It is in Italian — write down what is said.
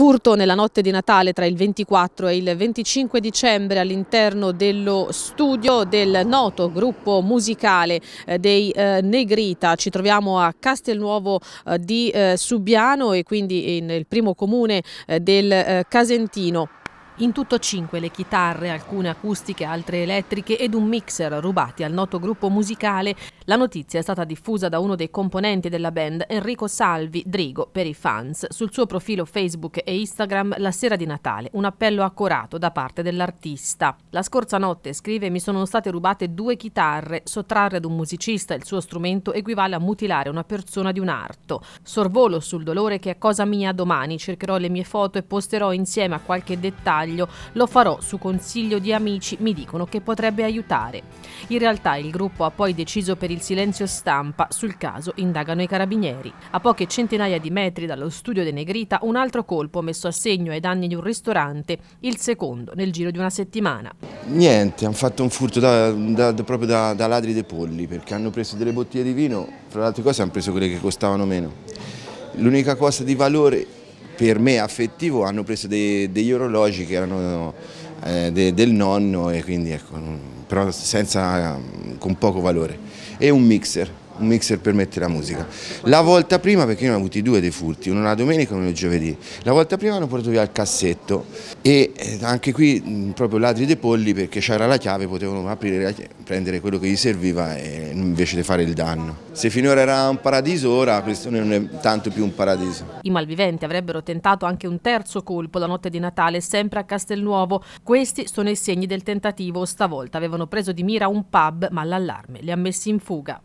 Furto nella notte di Natale tra il 24 e il 25 dicembre all'interno dello studio del noto gruppo musicale eh, dei eh, Negrita. Ci troviamo a Castelnuovo eh, di Subiano e quindi nel primo comune del Casentino. In tutto cinque le chitarre, alcune acustiche, altre elettriche ed un mixer rubati al noto gruppo musicale. La notizia è stata diffusa da uno dei componenti della band, Enrico Salvi, Drigo, per i fans, sul suo profilo Facebook e Instagram la sera di Natale. Un appello accorato da parte dell'artista. La scorsa notte, scrive, mi sono state rubate due chitarre. Sottrarre ad un musicista il suo strumento equivale a mutilare una persona di un arto. Sorvolo sul dolore che è cosa mia domani. Cercherò le mie foto e posterò insieme a qualche dettaglio dettaglio, lo farò su consiglio di amici, mi dicono che potrebbe aiutare. In realtà il gruppo ha poi deciso per il silenzio stampa, sul caso indagano i carabinieri. A poche centinaia di metri dallo studio De Negrita un altro colpo messo a segno ai danni di un ristorante, il secondo nel giro di una settimana. Niente, hanno fatto un furto da, da, da, proprio da, da ladri dei polli perché hanno preso delle bottiglie di vino, fra le altre cose hanno preso quelle che costavano meno. L'unica cosa di valore per me affettivo hanno preso dei, degli orologi che erano eh, de, del nonno e quindi ecco, però senza, con poco valore. E un mixer un mixer per mettere la musica. La volta prima, perché io ne ho avuti due dei furti, uno la domenica e uno il giovedì, la volta prima hanno portato via il cassetto e eh, anche qui proprio ladri dei polli perché c'era la chiave, potevano aprire, prendere quello che gli serviva e, invece di fare il danno. Se finora era un paradiso, ora questo non è tanto più un paradiso. I malviventi avrebbero tentato anche un terzo colpo la notte di Natale, sempre a Castelnuovo. Questi sono i segni del tentativo, stavolta avevano preso di mira un pub ma l'allarme li ha messi in fuga.